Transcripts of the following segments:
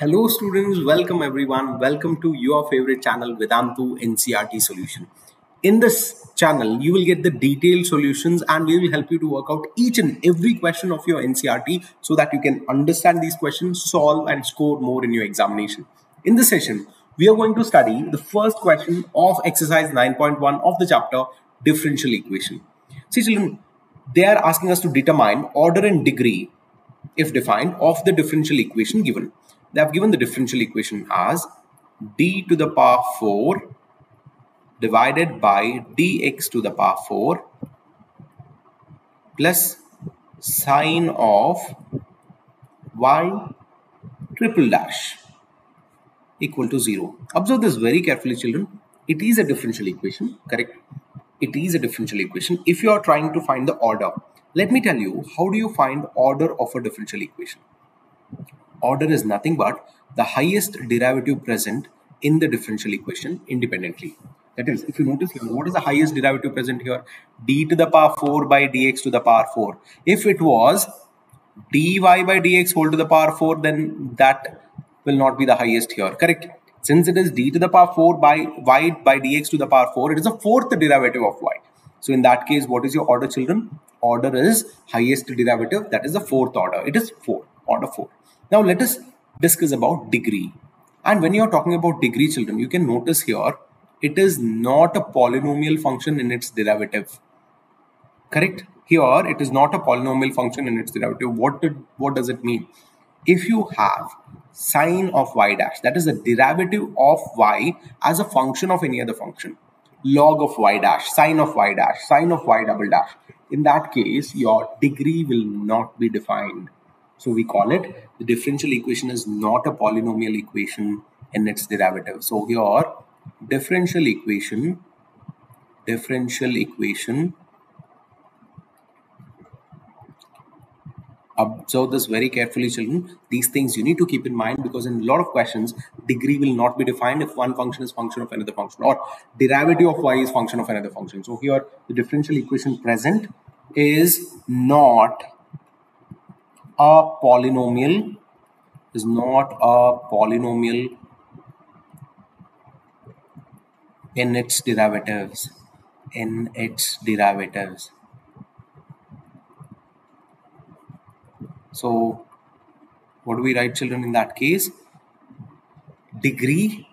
Hello students, welcome everyone. Welcome to your favorite channel Vedantu NCERT Solution. In this channel, you will get the detailed solutions and we will help you to work out each and every question of your NCERT so that you can understand these questions, solve and score more in your examination. In this session, we are going to study the first question of exercise 9.1 of the chapter differential equation. See children, they are asking us to determine order and degree if defined of the differential equation given. They have given the differential equation as d to the power 4 divided by dx to the power 4 plus sine of y triple dash equal to 0. Observe this very carefully children. It is a differential equation, correct? It is a differential equation. If you are trying to find the order, let me tell you, how do you find order of a differential equation? Order is nothing but the highest derivative present in the differential equation independently. That is, if you notice here, what is the highest derivative present here? d to the power 4 by dx to the power 4. If it was dy by dx whole to the power 4, then that will not be the highest here, correct? Since it is d to the power 4 by y by dx to the power 4, it is a fourth derivative of y. So in that case, what is your order children? Order is highest derivative, that is the fourth order. It is 4, order 4. Now let us discuss about degree. And when you are talking about degree children, you can notice here, it is not a polynomial function in its derivative. Correct? Here, it is not a polynomial function in its derivative. What, did, what does it mean? If you have sine of y dash, that is the derivative of y as a function of any other function, log of y dash, sine of y dash, sine of y double dash, in that case, your degree will not be defined so we call it the differential equation is not a polynomial equation in its derivative. So here differential equation, differential equation, observe this very carefully children. These things you need to keep in mind because in a lot of questions, degree will not be defined if one function is function of another function or derivative of y is function of another function. So here the differential equation present is not a polynomial is not a polynomial in its derivatives in its derivatives. So what do we write children in that case? Degree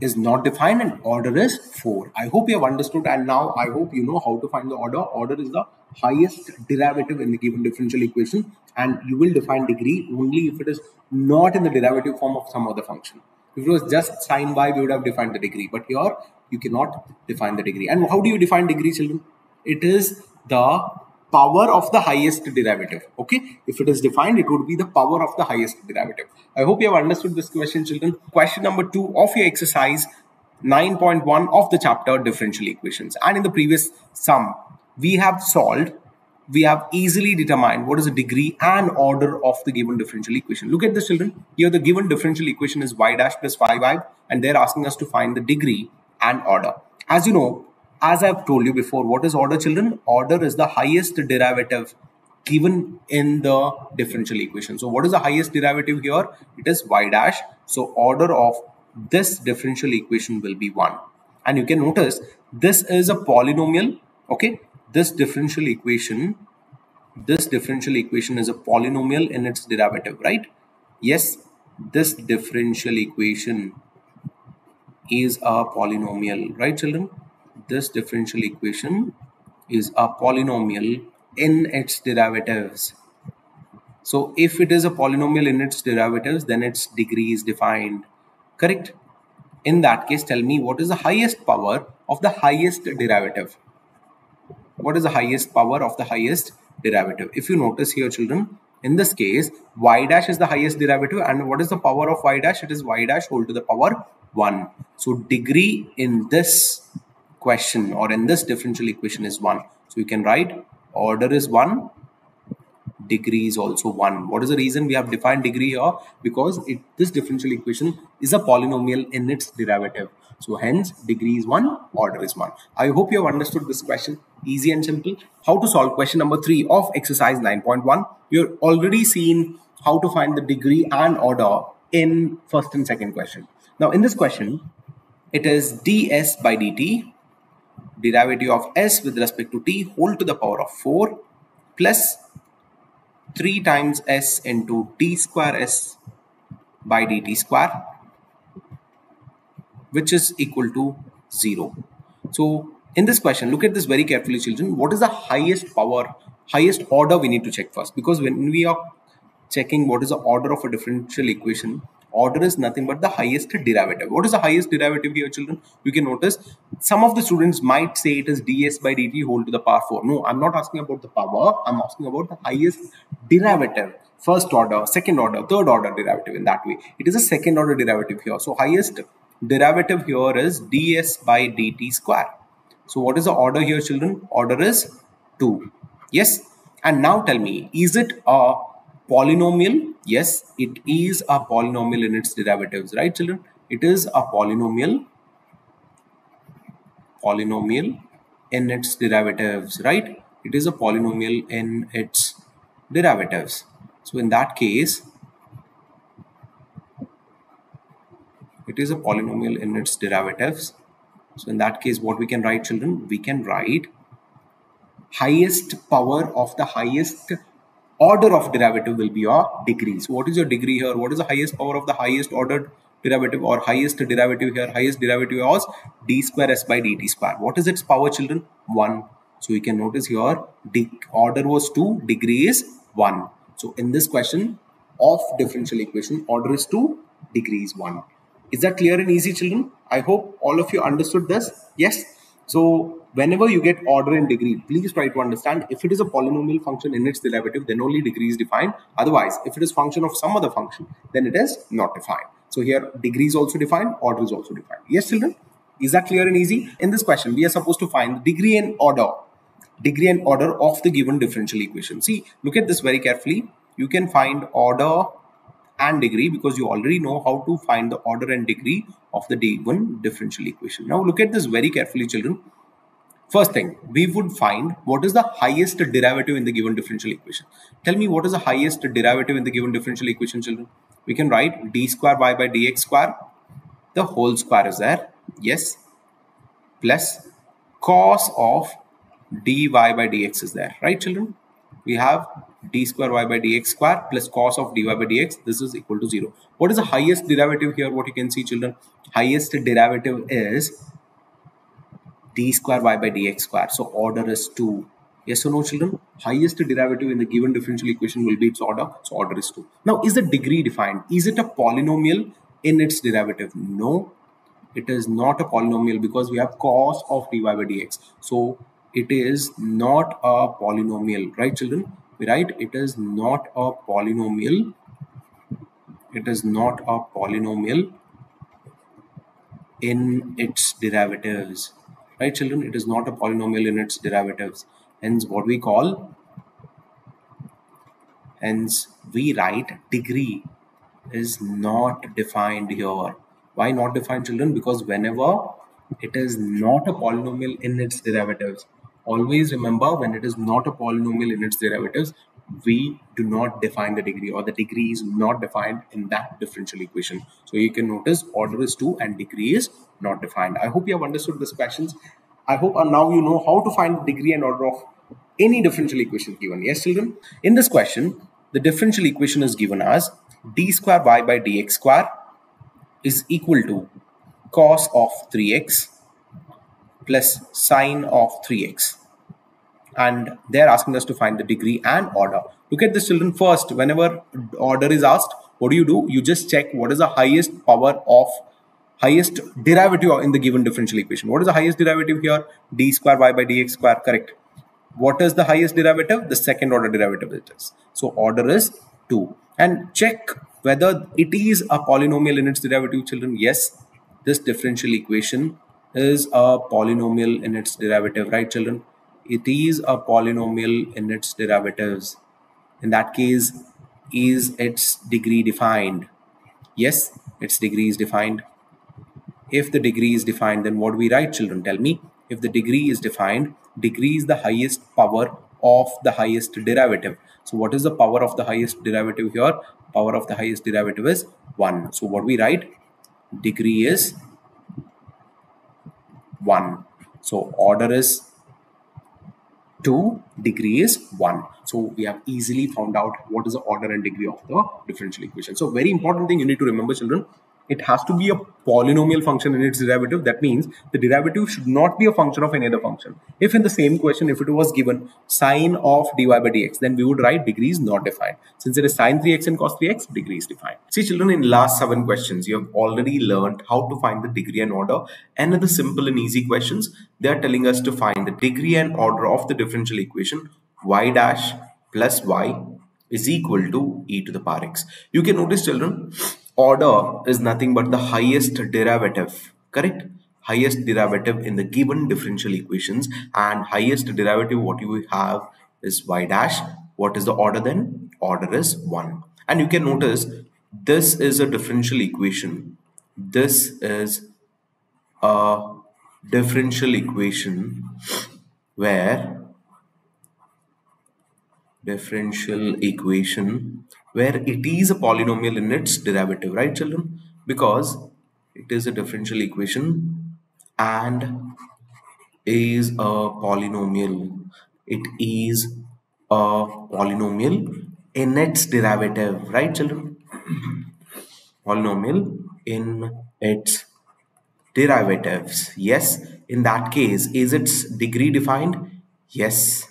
is not defined and order is 4 i hope you have understood and now i hope you know how to find the order. Order is the highest derivative in the given differential equation and you will define degree only if it is not in the derivative form of some other function. If it was just sine y, we would have defined the degree. But here, you cannot define the degree. And how do you define degree, children? It is the power of the highest derivative. Okay, if it is defined, it would be the power of the highest derivative. I hope you have understood this question, children. Question number two of your exercise 9.1 of the chapter differential equations. And in the previous sum, we have solved we have easily determined what is the degree and order of the given differential equation. Look at this children. Here the given differential equation is y dash plus 5y and they're asking us to find the degree and order. As you know, as I've told you before, what is order children? Order is the highest derivative given in the differential equation. So what is the highest derivative here? It is y dash. So order of this differential equation will be 1. And you can notice this is a polynomial. Okay, this differential equation this differential equation is a polynomial in its derivative right? Yes this differential equation is a polynomial right children? This differential equation is a polynomial in its derivatives. So if it is a polynomial in its derivatives then its degree is defined correct? In that case tell me what is the highest power of the highest derivative what is the highest power of the highest derivative? If you notice here children in this case y dash is the highest derivative and what is the power of y dash? It is y dash whole to the power 1 so degree in this question or in this differential equation is 1 so you can write order is 1 degree is also 1 what is the reason we have defined degree here because it, this differential equation is a polynomial in its derivative so hence degree is 1, order is 1. I hope you have understood this question. Easy and simple. How to solve question number 3 of exercise 9.1. You've already seen how to find the degree and order in first and second question. Now in this question, it is ds by dt, derivative of s with respect to t whole to the power of 4 plus 3 times s into t square s by dt square which is equal to 0. So in this question, look at this very carefully children. What is the highest power, highest order we need to check first? Because when we are checking what is the order of a differential equation, order is nothing but the highest derivative. What is the highest derivative here children? You can notice some of the students might say it is ds by dt whole to the power 4. No, I'm not asking about the power. I'm asking about the highest derivative first order, second order, third order derivative in that way. It is a second order derivative here. So highest derivative here is ds by dt square. So what is the order here children? Order is 2. Yes. And now tell me, is it a polynomial? Yes, it is a polynomial in its derivatives, right children? It is a polynomial, polynomial in its derivatives, right? It is a polynomial in its derivatives. So in that case, it is a polynomial in its derivatives. So in that case, what we can write children? We can write highest power of the highest order of derivative will be your degree. So what is your degree here? What is the highest power of the highest ordered derivative or highest derivative here? Highest derivative was d square s by dt square. What is its power children? 1. So you can notice here order was 2, degree is 1. So in this question of differential equation, order is 2, degree is 1. Is that clear and easy, children? I hope all of you understood this. Yes. So whenever you get order and degree, please try to understand if it is a polynomial function in its derivative, then only degree is defined. Otherwise, if it is function of some other function, then it is not defined. So here degree is also defined, order is also defined. Yes, children? Is that clear and easy? In this question, we are supposed to find degree and order, degree and order of the given differential equation. See, look at this very carefully. You can find order and degree because you already know how to find the order and degree of the given differential equation. Now look at this very carefully children. First thing, we would find what is the highest derivative in the given differential equation. Tell me what is the highest derivative in the given differential equation children. We can write d square y by dx square. The whole square is there. Yes. Plus cos of dy by dx is there. Right children? We have d square y by dx square plus cos of dy by dx this is equal to 0 what is the highest derivative here what you can see children highest derivative is d square y by dx square. So order is 2 yes or no children? Highest derivative in the given differential equation will be its order. So order is 2 now is the degree defined? Is it a polynomial in its derivative? No. It is not a polynomial because we have cos of dy by dx. So it is not a polynomial. Right children? Right? It is not a polynomial. It is not a polynomial in its derivatives right children it is not a polynomial in its derivatives hence what we call hence we write degree is not defined here why not defined children because whenever it is not a polynomial in its derivatives always remember when it is not a polynomial in its derivatives, we do not define the degree or the degree is not defined in that differential equation. So you can notice order is 2 and degree is not defined. I hope you have understood these questions. I hope now you know how to find the degree and order of any differential equation given. Yes, children? In this question, the differential equation is given as d square y by dx square is equal to cos of 3x plus sine of 3x and they're asking us to find the degree and order. Look at this children first. Whenever order is asked, what do you do? You just check what is the highest power of highest derivative in the given differential equation. What is the highest derivative here? d square y by dx square, correct. What is the highest derivative? The second order derivative it is. So order is 2. And check whether it is a polynomial in its derivative children. Yes, this differential equation is a polynomial in its derivative, right children? it is a polynomial in its derivatives. In that case, is its degree defined? Yes, its degree is defined. If the degree is defined, then what do we write, children? Tell me. If the degree is defined, degree is the highest power of the highest derivative. So what is the power of the highest derivative here? Power of the highest derivative is 1. So what we write? Degree is 1. So order is 2, degree is 1. So we have easily found out what is the order and degree of the differential equation. So very important thing you need to remember children, it has to be a polynomial function in its derivative. That means the derivative should not be a function of any other function. If in the same question, if it was given sine of dy by dx, then we would write degree is not defined. Since it is sine 3x and cos 3x, degree is defined. See children, in last seven questions, you have already learned how to find the degree and order. The simple and easy questions, they are telling us to find the degree and order of the differential equation y dash plus y is equal to e to the power x. You can notice children, order is nothing but the highest derivative correct? Highest derivative in the given differential equations and highest derivative what you have is y dash. What is the order then? Order is 1 and you can notice this is a differential equation. This is a differential equation where differential equation where it is a polynomial in its derivative, right children? Because it is a differential equation and is a polynomial. It is a polynomial in its derivative, right children? polynomial in its derivatives. Yes, in that case, is its degree defined? Yes,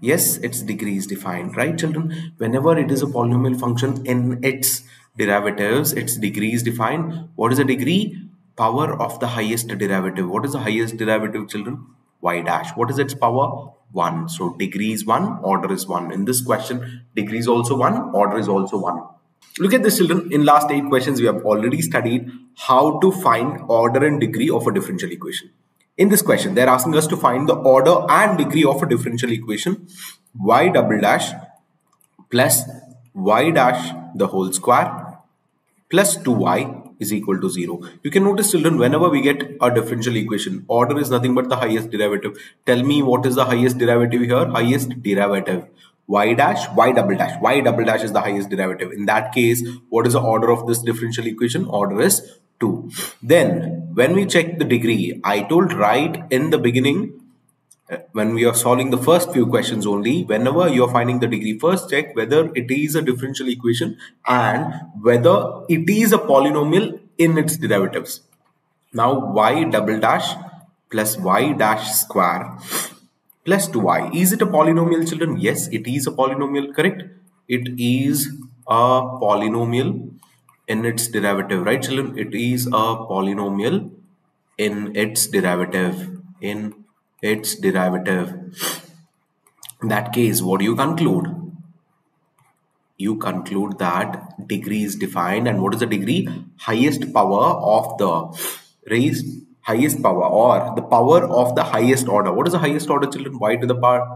yes its degree is defined right children? Whenever it is a polynomial function in its derivatives its degree is defined. What is the degree? Power of the highest derivative. What is the highest derivative children? Y dash. What is its power? 1 so degree is 1 order is 1 in this question degree is also 1 order is also 1 look at this children. In last eight questions we have already studied how to find order and degree of a differential equation in this question, they're asking us to find the order and degree of a differential equation y double dash plus y dash the whole square plus 2y is equal to 0. You can notice children whenever we get a differential equation order is nothing but the highest derivative. Tell me what is the highest derivative here? Highest derivative y dash y double dash y double dash is the highest derivative. In that case what is the order of this differential equation? Order is 2. Then when we check the degree, I told right in the beginning uh, when we are solving the first few questions only, whenever you're finding the degree, first check whether it is a differential equation and whether it is a polynomial in its derivatives. Now y double dash plus y dash square plus 2y. Is it a polynomial children? Yes, it is a polynomial, correct? It is a polynomial in its derivative right children? It is a polynomial in its derivative in its derivative. In that case what do you conclude? You conclude that degree is defined and what is the degree? Highest power of the raised highest power or the power of the highest order. What is the highest order children? Y to the power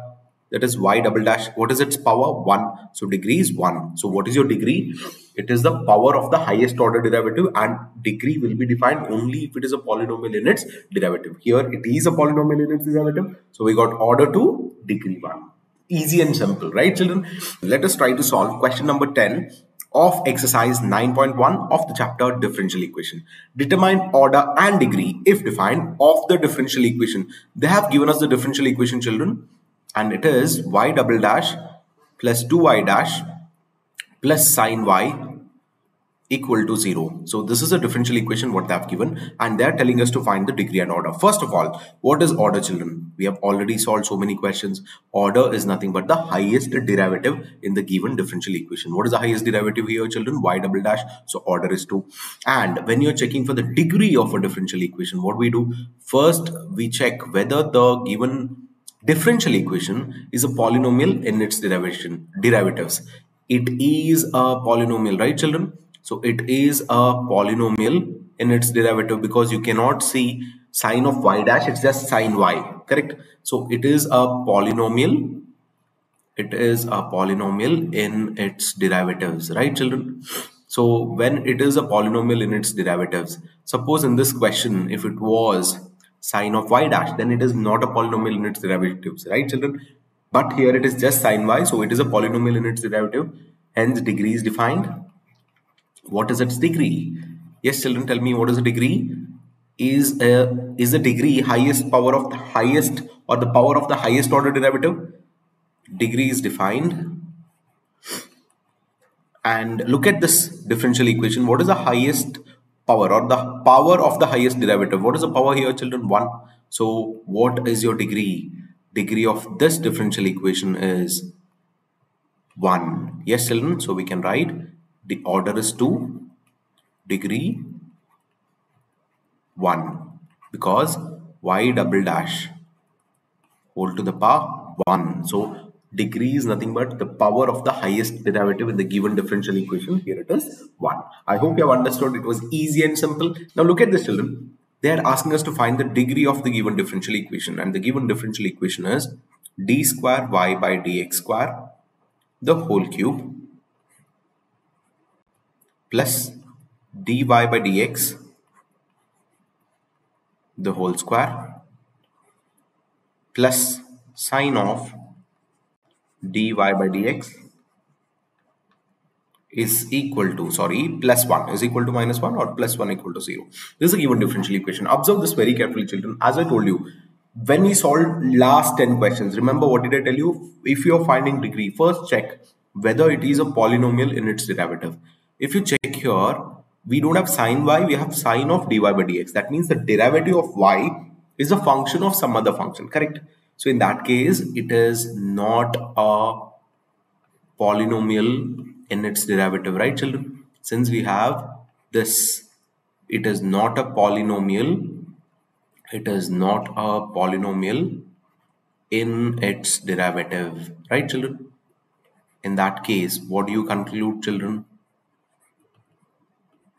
that is y double dash. What is its power? 1 so degree is 1 so what is your degree it is the power of the highest order derivative and degree will be defined only if it is a polynomial in its derivative. Here it is a polynomial in its derivative. So we got order 2 degree 1 easy and simple right children? Let us try to solve question number 10 of exercise 9.1 of the chapter differential equation. Determine order and degree if defined of the differential equation. They have given us the differential equation children. And it is y double dash plus 2y dash plus sine y equal to 0. So this is a differential equation what they have given and they are telling us to find the degree and order. First of all, what is order children? We have already solved so many questions. Order is nothing but the highest derivative in the given differential equation. What is the highest derivative here children? y double dash. So order is 2. And when you're checking for the degree of a differential equation, what we do? First, we check whether the given differential equation is a polynomial in its derivation derivatives it is a polynomial right children so it is a polynomial in its derivative because you cannot see sine of y dash it's just sine y correct so it is a polynomial it is a polynomial in its derivatives right children so when it is a polynomial in its derivatives suppose in this question if it was sine of y dash, then it is not a polynomial in its derivatives, right children? But here it is just sine y, so it is a polynomial in its derivative. Hence degree is defined. What is its degree? Yes, children, tell me what is the degree? Is a, is the degree highest power of the highest or the power of the highest order derivative? Degree is defined. And look at this differential equation. What is the highest power or the power of the highest derivative? What is the power here, children? 1. So what is your degree? Degree of this differential equation is 1. Yes, children. So we can write the order is 2 degree 1 because y double dash whole to the power 1 so degree is nothing but the power of the highest derivative in the given differential equation. Here it is 1 i hope you have understood. It was easy and simple. Now look at this children. They are asking us to find the degree of the given differential equation. And the given differential equation is d square y by dx square the whole cube plus dy by dx the whole square plus sine of dy by dx is equal to sorry plus 1 is equal to minus 1 or plus 1 equal to 0 this is a given differential equation. Observe this very carefully children. As i told you when we solved last 10 questions remember what did i tell you? If you are finding degree first check whether it is a polynomial in its derivative if you check here we don't have sine y, we have sine of dy by dx. That means the derivative of y is a function of some other function, correct? So in that case, it is not a polynomial in its derivative, right children? Since we have this, it is not a polynomial, it is not a polynomial in its derivative, right children? In that case, what do you conclude children?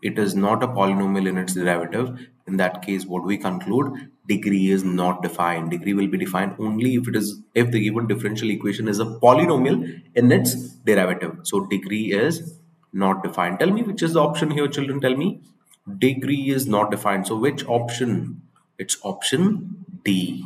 It is not a polynomial in its derivative. In that case what we conclude degree is not defined. Degree will be defined only if it is if the given differential equation is a polynomial in its derivative. So degree is not defined. Tell me which is the option here children tell me. Degree is not defined. So which option? It's option d.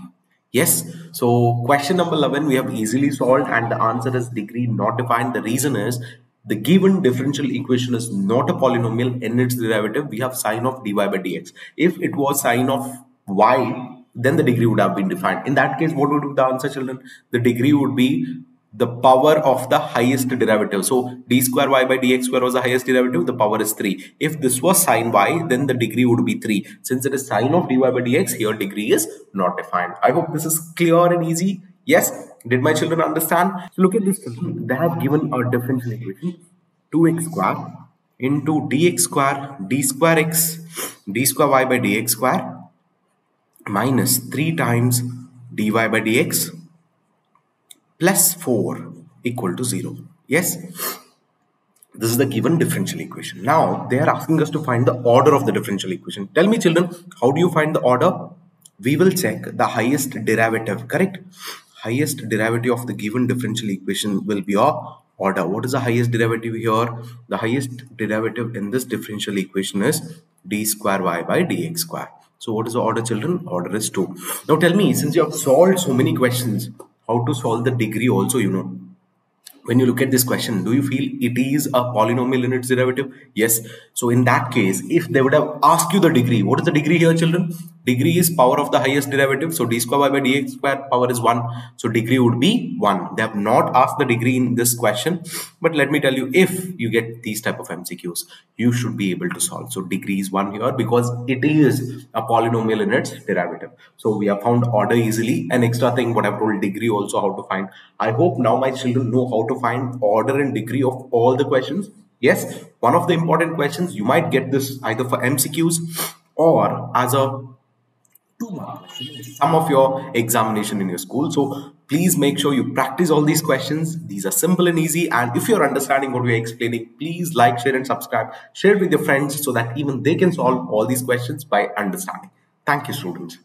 Yes? So question number 11 we have easily solved and the answer is degree not defined. The reason is the given differential equation is not a polynomial in its derivative. We have sine of dy by dx. If it was sine of y then the degree would have been defined. In that case what would be the answer children? The degree would be the power of the highest derivative. So d square y by dx square was the highest derivative. The power is 3 if this was sine y then the degree would be 3 since it is sine of dy by dx here degree is not defined. I hope this is clear and easy. Yes did my children understand? So look at this. They have given a differential equation 2x square into dx square d square x d square y by dx square minus 3 times dy by dx plus 4 equal to 0. Yes? This is the given differential equation. Now, they are asking us to find the order of the differential equation. Tell me children, how do you find the order? We will check the highest derivative, correct? Highest derivative of the given differential equation will be a order. What is the highest derivative here? The highest derivative in this differential equation is d square y by dx square. So what is the order children? Order is 2. Now tell me, since you have solved so many questions, how to solve the degree also you know when you look at this question, do you feel it is a polynomial in its derivative? Yes. So in that case, if they would have asked you the degree, what is the degree here, children? Degree is power of the highest derivative. So d square by dx square power is 1. So degree would be 1. They have not asked the degree in this question. But let me tell you, if you get these type of MCQs, you should be able to solve. So degree is 1 here because it is a polynomial in its derivative. So we have found order easily. An extra thing what I've told degree also how to find. I hope now my children know how to find order and degree of all the questions. Yes, one of the important questions, you might get this either for MCQs or as a two mark some of your examination in your school. So please make sure you practice all these questions. These are simple and easy. And if you're understanding what we're explaining, please like, share, and subscribe. Share it with your friends so that even they can solve all these questions by understanding. Thank you, students.